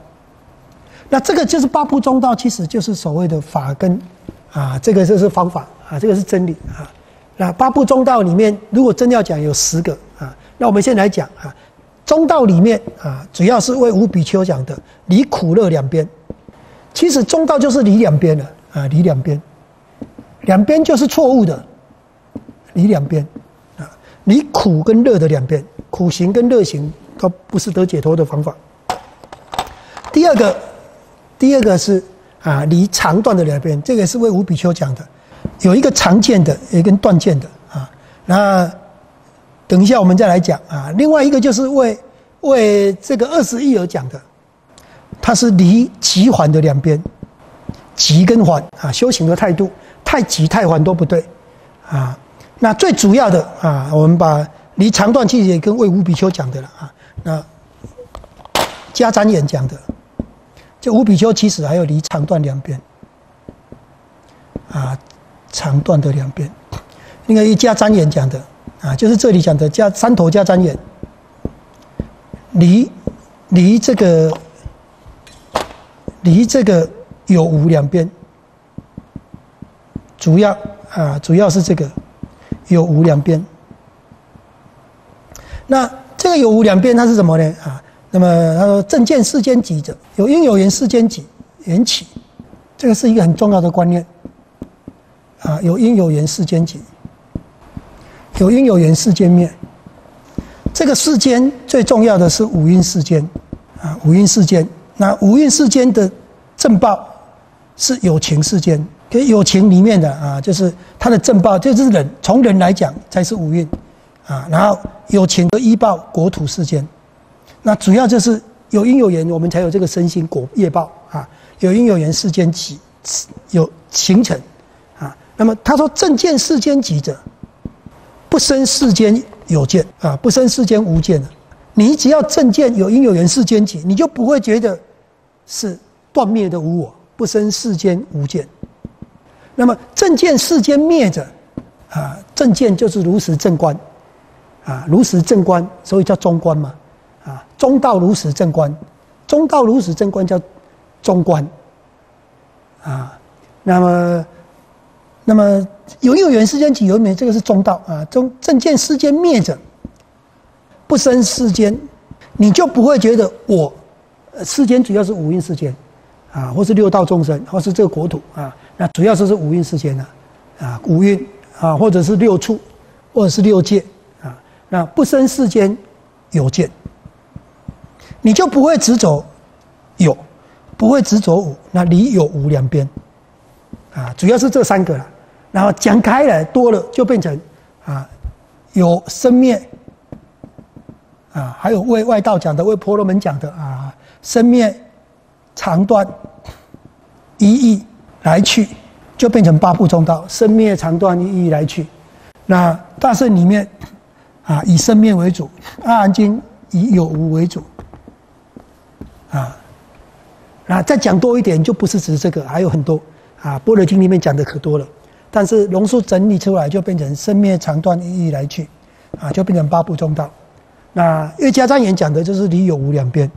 那这个就是八部中道，其实就是所谓的法根啊，这个就是方法啊，这个是真理啊。那八部中道里面，如果真要讲有十个啊，那我们先来讲啊，中道里面啊，主要是为五比丘讲的，离苦乐两边。其实中道就是离两边的啊，离两边，两边就是错误的，离两边啊，离苦跟乐的两边，苦行跟乐行都不是得解脱的方法。第二个，第二个是啊，离长短的两边，这个是为五比丘讲的。有一个常见的，有一根断见的啊。那等一下我们再来讲啊。另外一个就是为为这个二十亿而讲的，它是离急缓的两边，急跟缓啊，修行的态度太急太缓都不对啊。那最主要的啊，我们把离长断其实也跟为五比丘讲的了啊。那加展眼讲的，这五比丘其实还有离长断两边啊。长段的两边，那个一加瞻眼讲的啊，就是这里讲的加三头加瞻眼，离离这个离这个有无两边，主要啊主要是这个有无两边。那这个有无两边它是什么呢啊？那么他说正见世间己者，有因有缘世间己缘起，这个是一个很重要的观念。啊，有因有缘世间己，有因有缘世间灭。这个世间最重要的是五蕴世间，啊，五蕴世间。那五蕴世间的正报是有情世间，跟有情里面的啊，就是它的正报就是人，从人来讲才是五蕴，啊，然后有情的依报国土世间。那主要就是有因有缘，我们才有这个身心果业报啊，有因有缘世间起有形成。啊那么他说：“正见世间己者，不生世间有见啊，不生世间无见的。你只要正见有因有缘世间起，你就不会觉得是断灭的无我，不生世间无见。那么正见世间灭者，啊，正见就是如实正观，啊，如实正观，所以叫中观嘛，啊，中道如实正观，中道如实正观叫中观，啊，那么。”那么有有缘世间起有没这个是中道啊，中正见世间灭者，不生世间，你就不会觉得我世间主要是五蕴世间啊，或是六道众生，或是这个国土啊，那主要是是五蕴世间的啊，五蕴啊，或者是六处，或者是六界啊，那不生世间有见，你就不会执着有，不会执着无，那离有无两边啊，主要是这三个了。然后讲开了多了，就变成啊，有生灭啊，还有为外道讲的，为婆罗门讲的啊，生灭长短一意来去，就变成八部中道，生灭长短一意来去。那大圣里面啊，以生灭为主；阿含经以有无为主。啊，那再讲多一点，就不是指这个，还有很多啊，《般若经》里面讲的可多了，但是龙树整理出来就变成生灭长短一一来去，啊，就变成八部中道。那岳家章言讲的就是离有无两边，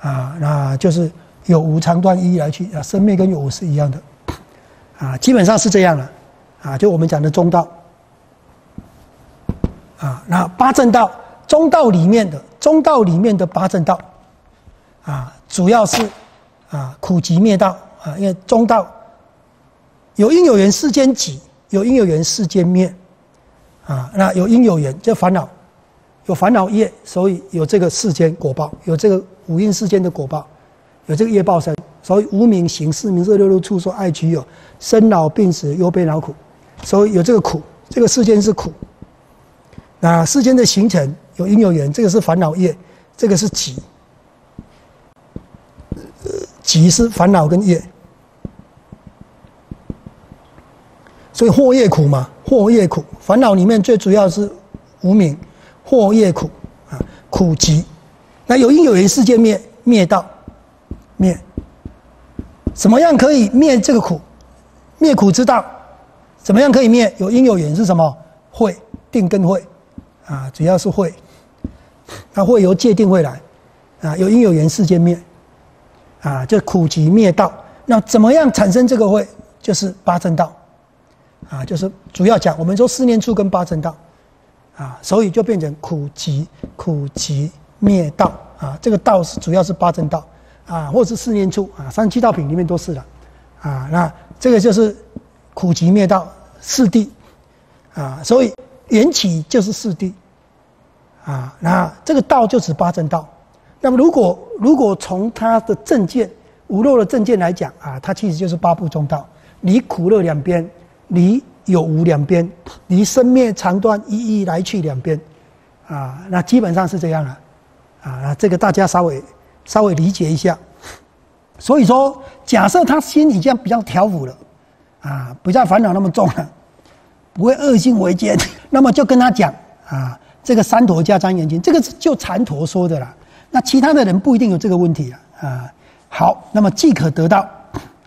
啊，那就是有无长短一一来去啊，生灭跟有无是一样的，啊，基本上是这样了，啊，就我们讲的中道，啊，那八正道中道里面的中道里面的八正道，啊，主要是啊苦集灭道啊，因为中道有因有缘世间集，有因有缘世间灭，啊，那有因有缘就烦恼。有烦恼业，所以有这个世间果报，有这个五蕴世间的果报，有这个业报生，所以无名行识名色六路处说爱取有，生老病死忧悲恼苦，所以有这个苦，这个世间是苦。那世间的形成有因有缘，这个是烦恼业，这个是集，集是烦恼跟业，所以祸业苦嘛，祸业苦，烦恼里面最主要是无名。祸业苦啊，苦集，那有因有缘世界灭灭道灭，怎么样可以灭这个苦？灭苦之道，怎么样可以灭？有因有缘是什么？会定跟会啊，主要是会，那会由界定会来啊，有因有缘世界灭啊，就苦集灭道。那怎么样产生这个会？就是八正道啊，就是主要讲我们说四念处跟八正道。啊，所以就变成苦集苦集灭道啊，这个道是主要是八正道啊，或者是四念处啊，三七道品里面都是了啊。那这个就是苦集灭道四谛啊，所以缘起就是四谛啊。那这个道就指八正道。那么如果如果从它的正见无漏的正见来讲啊，它其实就是八部中道，离苦乐两边，离。有无两边，离生灭长短一一来去两边，啊，那基本上是这样了，啊，那这个大家稍微稍微理解一下。所以说，假设他心已经比较调伏了，啊，不再烦恼那么重了，不会恶性为奸，那么就跟他讲啊，这个三陀加张眼睛，这个就禅陀说的了。那其他的人不一定有这个问题啊，啊，好，那么即可得到。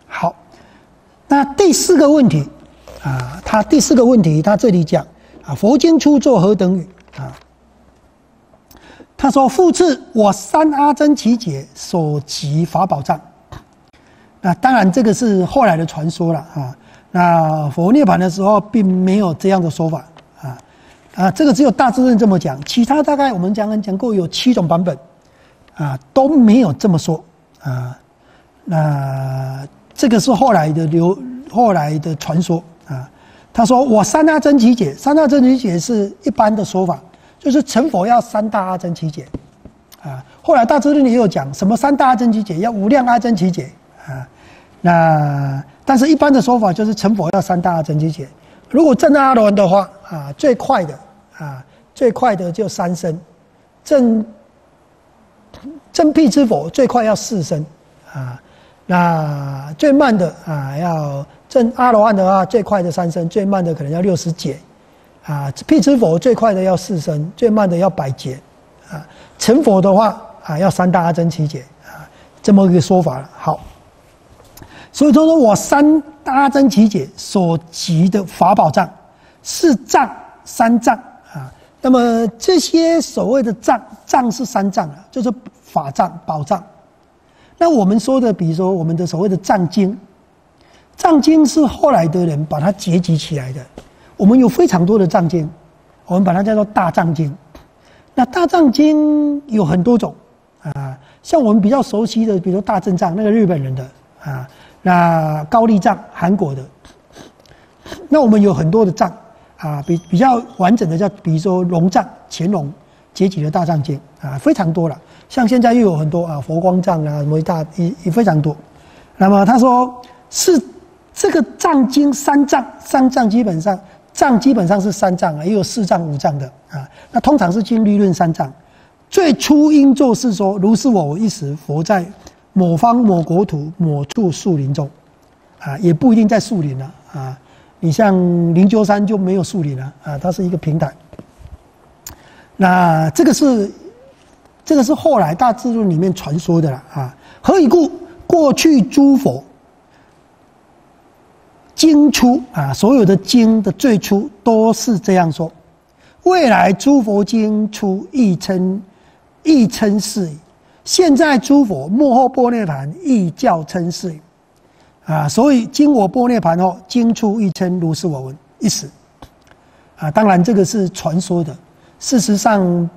好，那第四个问题。啊，他第四个问题，他这里讲啊，佛经出作何等语啊？他说：“复次，我三阿僧祇劫所集法宝藏。”那当然，这个是后来的传说了啊。那佛涅槃的时候，并没有这样的说法啊啊，这个只有大智论这么讲，其他大概我们讲讲过有七种版本啊，都没有这么说啊。那这个是后来的流，后来的传说。他说我三大真奇解，三大真奇解是一般的说法，就是成佛要三大阿真奇解，啊，后来大智论也有讲什么三大阿真奇解要无量阿真奇解啊，那但是一般的说法就是成佛要三大阿真奇解，如果正阿罗汉的话啊，最快的啊，最快的就三生，正正辟之佛最快要四生啊，那最慢的啊要。正阿罗汉的话，最快的三生，最慢的可能要六十劫，啊，辟支佛最快的要四生，最慢的要百劫，啊，成佛的话啊，要三大阿僧祇劫，啊，这么一个说法了。好，所以说说我三大阿僧祇劫所集的法宝藏，是藏三藏啊。那么这些所谓的藏，藏是三藏啊，就是法藏、宝藏。那我们说的，比如说我们的所谓的藏经。藏经是后来的人把它结集起来的，我们有非常多的藏经，我们把它叫做大藏经。那大藏经有很多种啊，像我们比较熟悉的，比如大正藏，那个日本人的啊，那高丽藏，韩国的。那我们有很多的藏啊，比比较完整的叫，比如说龙藏，乾隆结集的大藏经啊，非常多了。像现在又有很多啊，佛光藏啊，什么大也也非常多。那么他说是。这个藏经三藏，三藏基本上藏基本上是三藏啊，也有四藏五藏的啊。那通常是经律论三藏。最初因作是说，如是我一时佛在某方某国土某处树林中，啊，也不一定在树林了啊。你像灵鹫山就没有树林了啊，它是一个平台。那这个是这个是后来大智论里面传说的了啊。何以故？过去诸佛经出啊，所有的经的最初都是这样说。未来诸佛经出亦称亦称是。现在诸佛幕后波涅盘亦叫称是。啊，所以经我波涅盘后，经出亦称如是我闻一死。啊，当然这个是传说的，事实上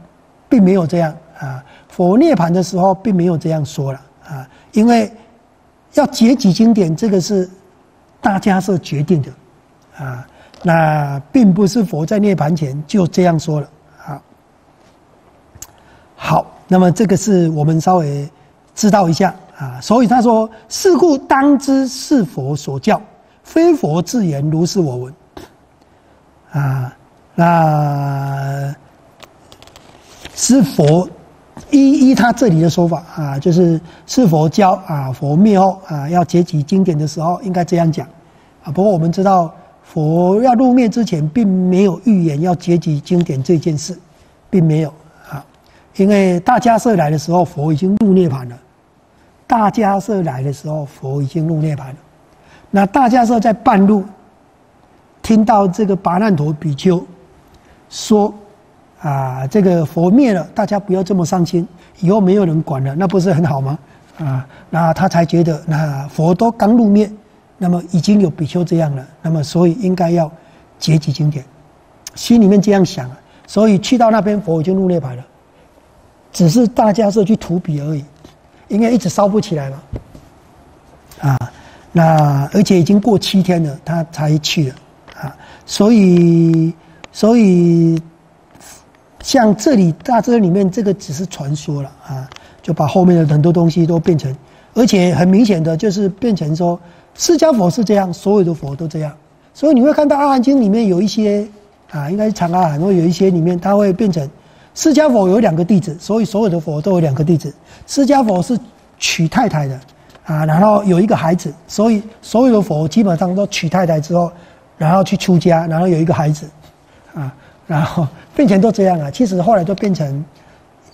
并没有这样啊。佛涅盘的时候并没有这样说了啊，因为要结集经典，这个是大家是决定的啊，那并不是佛在涅盘前就这样说了啊。好，那么这个是我们稍微知道一下啊，所以他说：“是故当知是佛所教，非佛自言如是我闻。”啊，那是佛依依他这里的说法啊，就是是佛教啊，佛灭后啊，要结集经典的时候，应该这样讲啊。不过我们知道，佛要入灭之前，并没有预言要结集经典这件事，并没有啊，因为大迦叶来的时候，佛已经入涅盘了。大迦叶来的时候，佛已经入涅盘了。那大迦叶在半路。听到这个拔难陀比丘说：“啊，这个佛灭了，大家不要这么伤心，以后没有人管了，那不是很好吗？啊，那他才觉得，那佛都刚入灭，那么已经有比丘这样了，那么所以应该要结集经典，心里面这样想啊，所以去到那边，佛已经入涅槃了，只是大家是去图比而已，应该一直烧不起来嘛，啊，那而且已经过七天了，他才去了。”啊，所以，所以，像这里大致里面这个只是传说了啊，就把后面的很多东西都变成，而且很明显的就是变成说，释迦佛是这样，所有的佛都这样，所以你会看到《阿含经》里面有一些啊，应该是长阿含，会有一些里面它会变成释迦佛有两个弟子，所以所有的佛都有两个弟子，释迦佛是娶太太的啊，然后有一个孩子，所以所有的佛基本上都娶太太之后。然后去出家，然后有一个孩子，啊，然后变成都这样啊。其实后来都变成，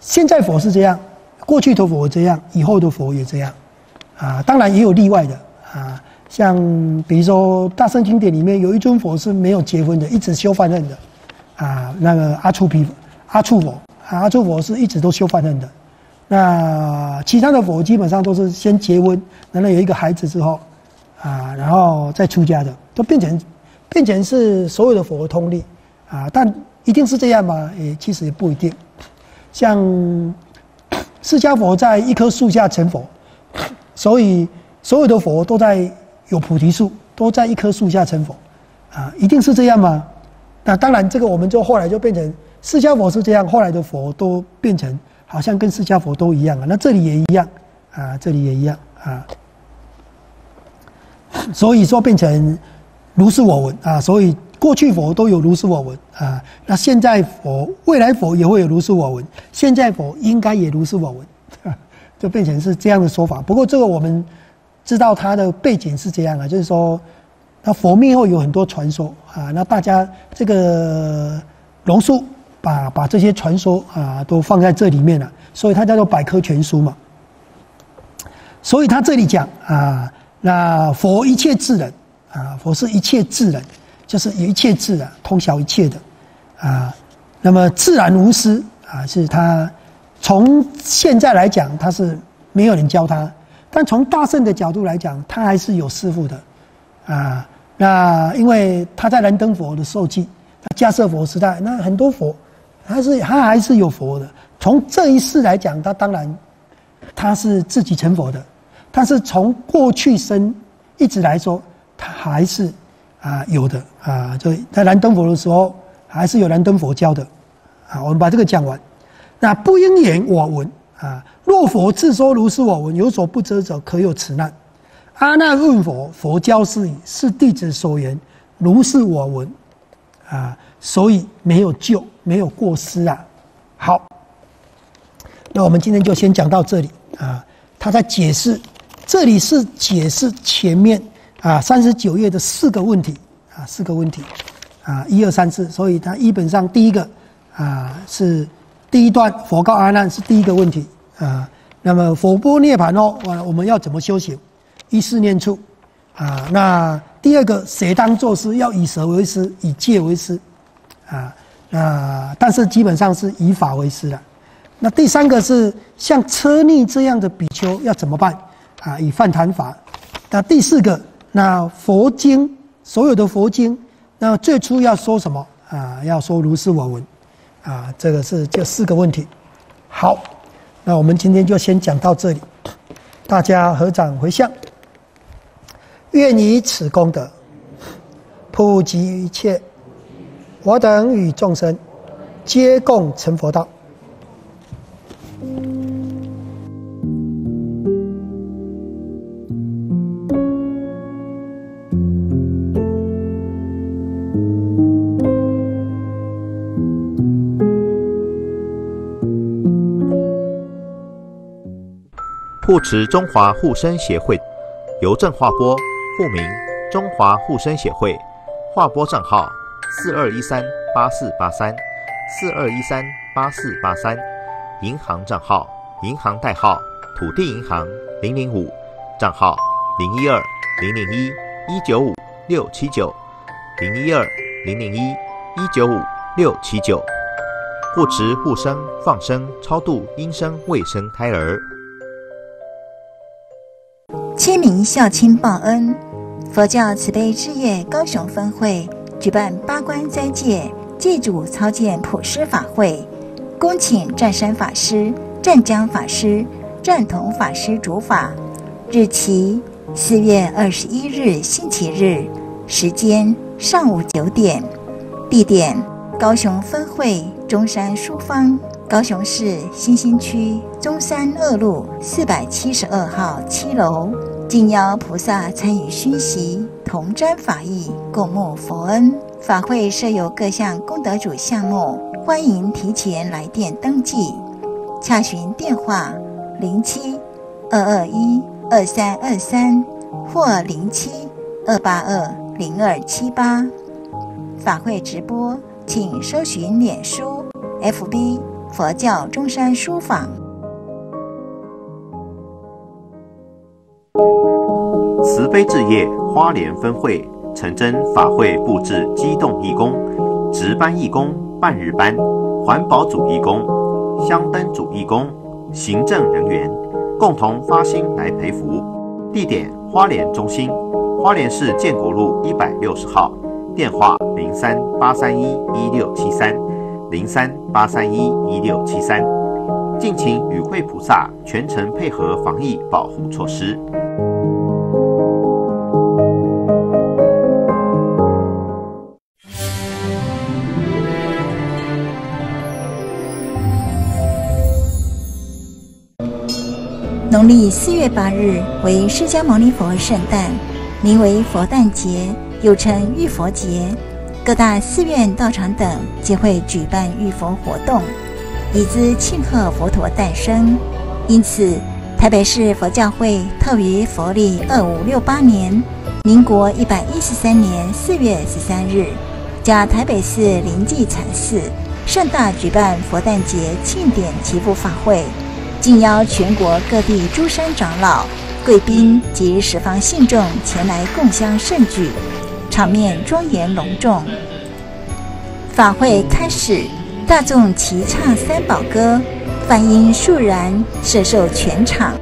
现在佛是这样，过去的佛这样，以后的佛也这样，啊，当然也有例外的啊。像比如说大圣经典里面有一尊佛是没有结婚的，一直修梵恨的，啊，那个阿处毗阿处佛，阿处佛是一直都修梵恨的。那其他的佛基本上都是先结婚，然后有一个孩子之后，啊，然后再出家的，都变成。变成是所有的佛通力啊，但一定是这样吗？诶，其实也不一定。像 释迦佛在一棵树下成佛，所以所有的佛都在有菩提树，都在一棵树下成佛啊，一定是这样吗？那当然，这个我们就后来就变成释迦佛是这样，后来的佛都变成好像跟释迦佛都一样啊。那这里也一样啊，这里也一样啊，所以说变成。如是我闻啊，所以过去佛都有如是我闻啊，那现在佛、未来佛也会有如是我闻，现在佛应该也如是我闻，就变成是这样的说法。不过这个我们知道它的背景是这样啊，就是说，那佛灭后有很多传说啊，那大家这个龙树把把这些传说啊都放在这里面了，所以它叫做百科全书嘛。所以他这里讲啊，那佛一切智人。啊，佛是一切智人，就是一切智啊，通晓一切的，啊，那么自然无私啊，是他从现在来讲，他是没有人教他，但从大圣的角度来讲，他还是有师傅的，啊，那因为他在燃灯佛的受记，迦舍佛时代，那很多佛，他是他还是有佛的。从这一世来讲，他当然他是自己成佛的，但是从过去生一直来说。他还是啊有的啊，就在燃灯佛的时候，还是有燃灯佛教的啊。我们把这个讲完。那不应言我闻啊，若佛自说如是我闻，有所不知者，可有此难？阿难问佛，佛教是以是弟子所言，如是我闻啊，所以没有救，没有过失啊。好，那我们今天就先讲到这里啊。他在解释，这里是解释前面。啊，三十九页的四个问题啊，四个问题啊，一二三四，所以它基本上第一个啊是第一段佛告阿难是第一个问题啊。那么佛波涅盘哦，我我们要怎么修行？一四念处啊。那第二个，谁当作师？要以舌为师，以戒为师啊。那但是基本上是以法为师的。那第三个是像车逆这样的比丘要怎么办啊？以饭坛法。那第四个，那佛经所有的佛经，那最初要说什么啊？要说如是我闻啊。这个是这四个问题。好。那我们今天就先讲到这里，大家合掌回向，愿以此功德普及一切，我等与众生皆共成佛道。护持中华护生协会，邮政划拨，户名中华护生协会，划拨账号四二一三八四八三四二一三八四八三，银行账号银行代号土地银行零零五，账号零一二零零一一九五六七九零一二零零一一九五六七九，护持护生放生超度阴生未生胎儿。清明孝亲报恩，佛教慈悲置业高雄分会举办八关斋戒祭祖操剑普施法会，恭请湛山法师、湛江法师、湛同法师主法。日期四月二十一日星期日，时间上午九点，地点高雄分会中山书坊，高雄市新兴区。中山二路四百七十二号七楼。敬邀菩萨参与熏习，同沾法益，共沐佛恩。法会设有各项功德主项目，欢迎提前来电登记。洽询电话：零七二二一二三二三或零七二八二零二七八。法会直播，请搜寻脸书、FB 佛教中山书坊。慈悲置业花莲分会陈真法会布置机动义工、值班义工、半日班、环保组义工、香灯组义工、行政人员共同发心来培福。地点花莲中心，花莲市建国路一百六十号，电话零三八三一一六七三零三八三一一六七三。敬请与会菩萨全程配合防疫保护措施。农历四月八日为释迦牟尼佛圣诞，名为佛诞节，又称浴佛节。各大寺院、道场等皆会举办浴佛活动，以资庆贺佛陀诞生。因此，台北市佛教会特于佛历二五六八年（民国一百一十三年四月十三日），加台北市灵济禅寺盛大举办佛诞节庆典祈福法会。敬邀全国各地诸山长老、贵宾及十方信众前来共襄盛举，场面庄严隆重。法会开始，大众齐唱三宝歌，梵音肃然，摄受全场。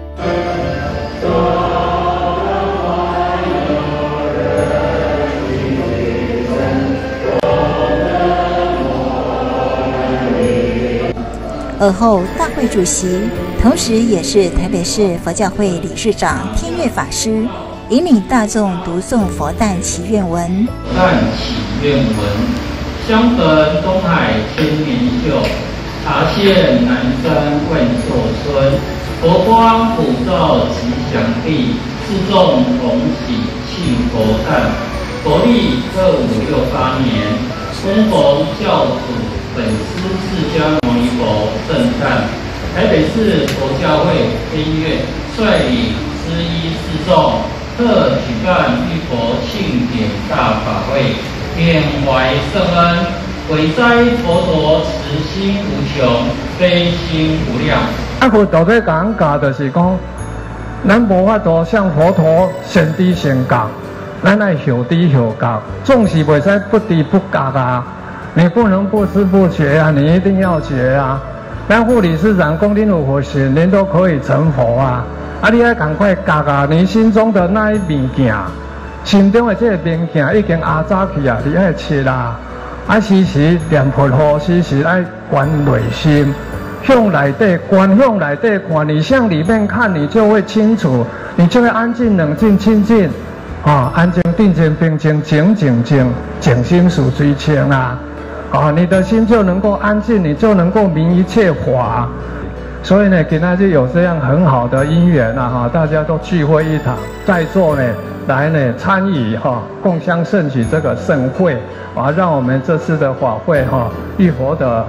而后，大会主席，同时也是台北市佛教会理事长天月法师，引领大众读诵佛诞祈愿文。佛诞祈愿文：相逢东海千年秀，茶现南山万寿春。佛光普照吉祥地，自众同喜庆佛诞。佛历二五六八年，恭逢教主本师释迦牟尼。佛圣诞，台北市佛教会天乐率领师一四众，特举办玉佛庆典大法会，缅怀圣恩，伟哉佛陀慈心无穷，悲心无量。啊，佛陀在讲教，的是讲，咱无法度向佛陀先知先教，咱爱后知后觉，总是袂使不知不觉啊！你不能不知不觉啊，你一定要觉啊！咱护理师长讲，恁有佛心，恁都可以成佛啊！啊，你要赶快觉啊！你心中的那一物件，心中的这个物件已经压早去啊！你爱切啦！啊，时时念佛号，时时爱观内心，向内底观，向内底看，你向里面看，你就会清楚，你就会安静、冷静、清净，啊，安静、定静、平静、静静静，静心属最清啊！啊，你的心就能够安静，你就能够明一切法。所以呢，今天就有这样很好的因缘啊！哈，大家都聚会一堂，在座呢，来呢参与哈，共襄盛举这个盛会啊，让我们这次的法会哈，一佛的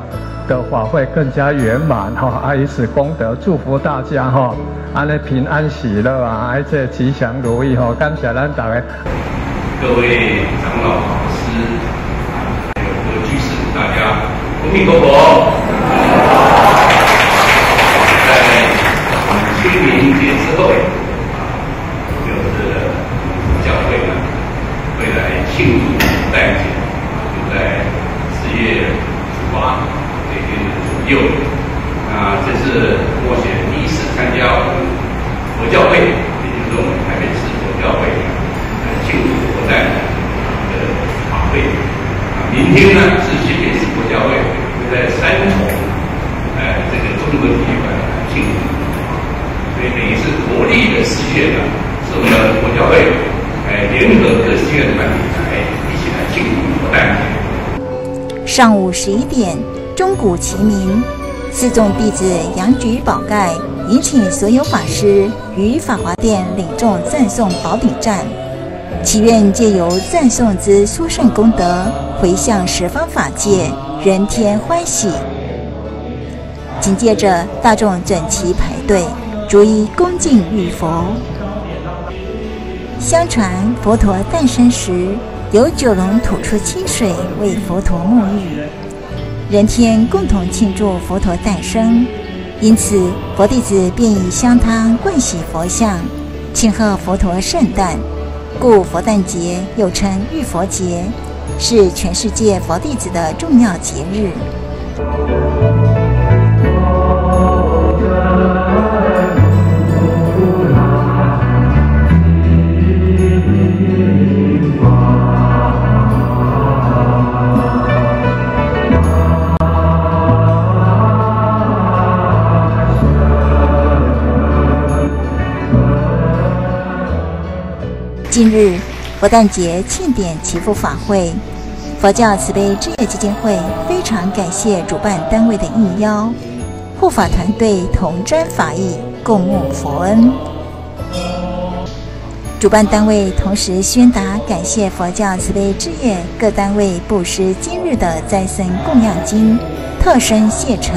的法会更加圆满哈，啊，以此功德祝福大家哈，安尼平安喜乐啊，而且吉祥如意哈，感谢咱大家。各位长老、法师，还有各位居士，大家恭喜恭贺！清明节之后，就是教会呢会来庆祝圣诞节，就在四月十八这天左右。啊，这是我选第一次参加佛教会，也就是我们台北市佛教会来庆祝佛诞的法会。啊，明天呢是新北市佛教会会在三重，哎，这个中国体育馆庆祝。所以等于是国力的实现啊，是我们国教会哎联合各寺院团体来一起来庆祝佛诞节。上午十一点，钟鼓齐鸣，四众弟子扬举宝盖，迎请所有法师于法华殿领众赞颂宝顶赞，祈愿借由赞颂之殊胜功德，回向十方法界，人天欢喜。紧接着，大众整齐排队。逐一恭敬玉佛。相传佛陀诞生时，有九龙吐出清水为佛陀沐浴，人天共同庆祝佛陀诞生，因此佛弟子便以香汤灌洗佛像，庆贺佛陀圣诞，故佛诞节又称浴佛节，是全世界佛弟子的重要节日。佛诞节庆典祈福法会，佛教慈悲置业基金会非常感谢主办单位的应邀，护法团队同沾法益，共沐佛恩。主办单位同时宣达感谢佛教慈悲置业各单位布施今日的斋僧供养金，特生谢忱。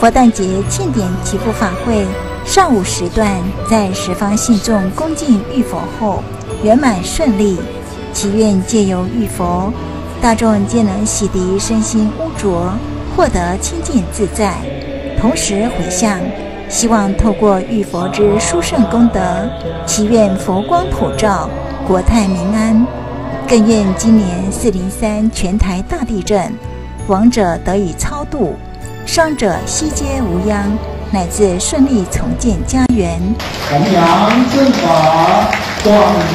佛诞节庆典祈福法会。上午时段，在十方信众恭敬玉佛后，圆满顺利。祈愿借由玉佛，大众皆能洗涤身心污浊，获得清净自在。同时回向，希望透过玉佛之殊胜功德，祈愿佛光普照，国泰民安。更愿今年四零三全台大地震，亡者得以超度，伤者悉皆无殃。乃至顺利重建家园。弘扬正法，广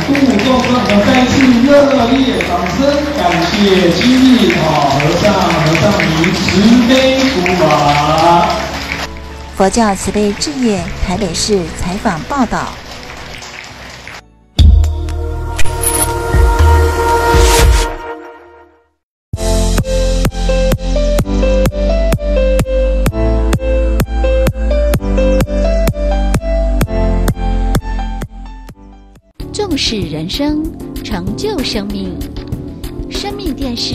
度众生，我再次热烈掌声，感谢今日老和尚和尚您慈悲普法。佛教慈悲置业台北市采访报道。生，成就生命。生命电视。